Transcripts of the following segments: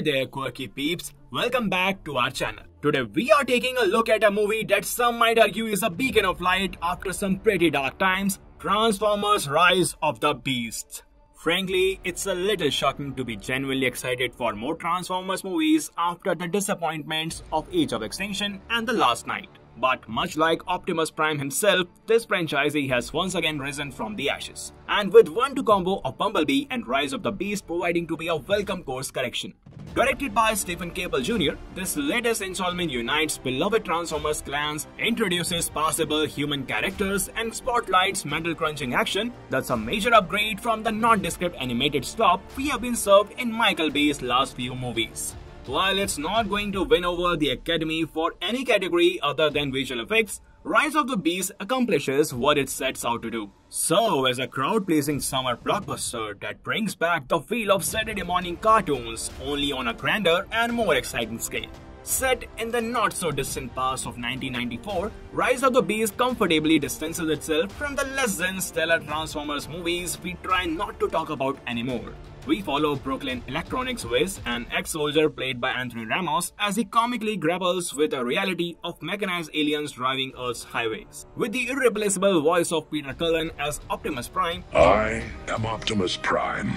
there quirky peeps, welcome back to our channel. Today we are taking a look at a movie that some might argue is a beacon of light after some pretty dark times, Transformers Rise of the Beasts. Frankly, it's a little shocking to be genuinely excited for more Transformers movies after the disappointments of Age of Extinction and The Last Knight. But much like Optimus Prime himself, this franchise has once again risen from the ashes. And with one to combo of Bumblebee and Rise of the Beast providing to be a welcome course correction. Directed by Steven Caple Jr., this latest installment unites beloved Transformers clans, introduces possible human characters, and spotlights metal crunching action that's a major upgrade from the nondescript animated slop we have been served in Michael Bay's last few movies. While it's not going to win over the Academy for any category other than visual effects, Rise of the Beast accomplishes what it sets out to do. So, as a crowd-pleasing summer blockbuster that brings back the feel of Saturday morning cartoons, only on a grander and more exciting scale. Set in the not-so-distant past of 1994, Rise of the Beast comfortably distances itself from the less than stellar Transformers movies we try not to talk about anymore. We follow Brooklyn Electronics Wiz, an ex-soldier played by Anthony Ramos, as he comically grapples with the reality of mechanized aliens driving Earth's highways. With the irreplaceable voice of Peter Cullen as Optimus Prime, I am Optimus Prime,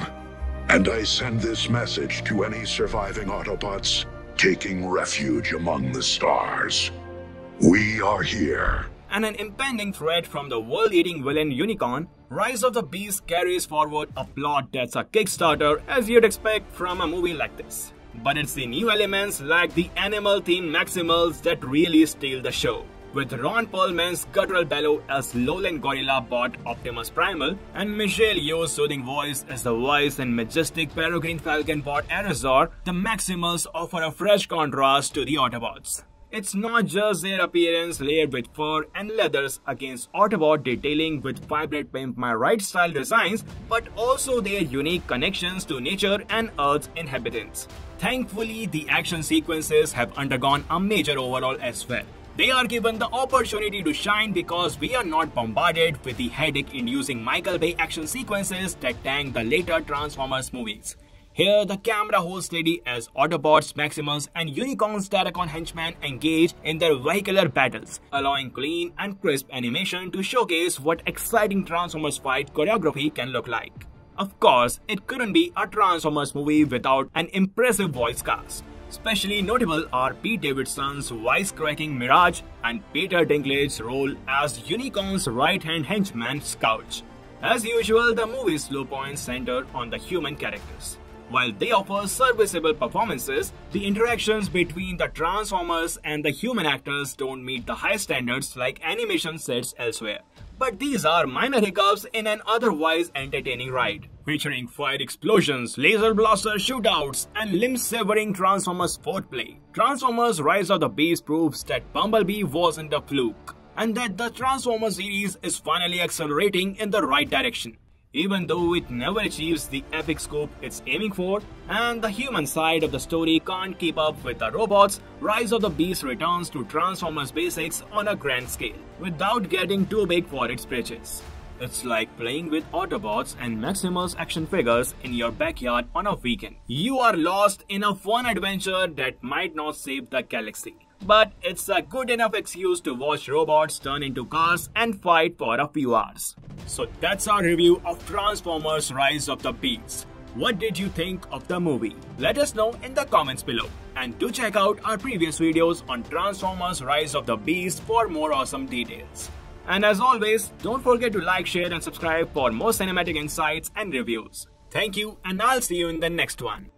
and I send this message to any surviving Autobots taking refuge among the stars. We are here. And an impending threat from the world-eating villain Unicron, Rise of the Beast carries forward a plot that's a Kickstarter as you'd expect from a movie like this. But it's the new elements like the animal-themed Maximals that really steal the show. With Ron Perlman's guttural bellow as Lowland Gorilla bot Optimus Primal, and Michelle Yeoh's soothing voice as the wise and majestic Peregrine Falcon bot Airazor, the Maximals offer a fresh contrast to the Autobots. It's not just their appearance layered with fur and leathers against Autobot detailing with vibrant Pimp My Ride style designs, but also their unique connections to nature and Earth's inhabitants. Thankfully, the action sequences have undergone a major overhaul as well. They are given the opportunity to shine because we are not bombarded with the headache-inducing Michael Bay action sequences that tank the later Transformers movies. Here, the camera holds steady as Autobots, Maximals, and Unicron's Terrorcon henchmen engage in their vehicular battles, allowing clean and crisp animation to showcase what exciting Transformers fight choreography can look like. Of course, it couldn't be a Transformers movie without an impressive voice cast. Especially notable are Pete Davidson's wisecracking Mirage and Peter Dinklage's role as Unicron's right-hand henchman Scourge. As usual, the movie's slow points center on the human characters. While they offer serviceable performances, the interactions between the Transformers and the human actors don't meet the high standards like animation sets elsewhere. But these are minor hiccups in an otherwise entertaining ride, featuring fire explosions, laser blaster shootouts, and limb-severing Transformers foreplay. Transformers Rise of the Beast proves that Bumblebee wasn't a fluke, and that the Transformers series is finally accelerating in the right direction even though it never achieves the epic scope it's aiming for, and the human side of the story can't keep up with the robots, Rise of the Beast returns to Transformers basics on a grand scale, without getting too big for its britches. It's like playing with Autobots and Maximus action figures in your backyard on a weekend. You are lost in a fun adventure that might not save the galaxy. But it's a good enough excuse to watch robots turn into cars and fight for a few hours. So that's our review of Transformers Rise of the Beasts. What did you think of the movie? Let us know in the comments below. And do check out our previous videos on Transformers Rise of the Beast for more awesome details. And as always, don't forget to like, share and subscribe for more cinematic insights and reviews. Thank you and I'll see you in the next one.